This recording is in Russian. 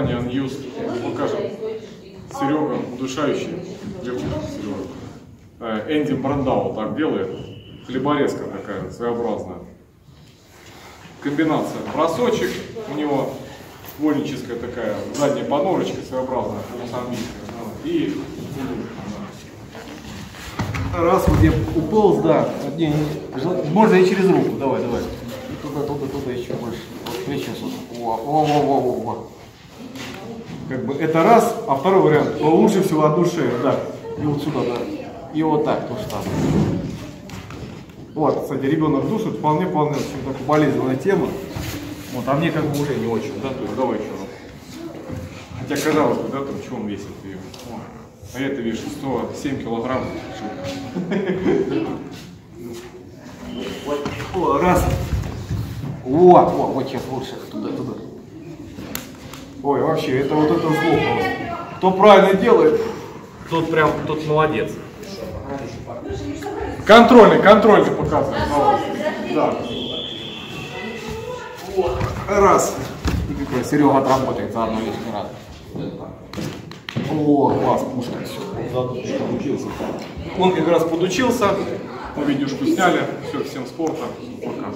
Ньюс. Покажем. Серега, удушающий. Серега. Э, Энди Брандау так делает. Хлеборезка такая своеобразная. Комбинация. Бросочек у него вольническая такая, задняя понорочка своеобразная, полусамбийская. И Раз вот я уполз, да. Не, не. Можно и через руку. Давай, давай. И туда, туда, туда еще больше. Вот плечо сюда. Во, во, во, во, во, во. Как бы это раз, а второй вариант. Но лучше всего одну шею, да. И вот сюда, да. И вот так тоже там. Вот, кстати, ребенок душит, вполне, вполне, общем, такая болезненная тема. Вот, а мне как бы уже не очень, да, то есть давай еще раз. Хотя казалось бы, да, там, чего он весит ее. А это, видишь, 107 килограмм. О, раз. О, о, вот сейчас лучше, туда, туда. Ой, вообще, это вот это просто. Кто правильно делает, тот прям, тот молодец. Контрольный, контрольный показывает. Да. Раз. Серега отработает за одну лишний раз. О, класс. Подучился. Он как раз подучился, мы видюшку сняли, все, всем спорта, пока.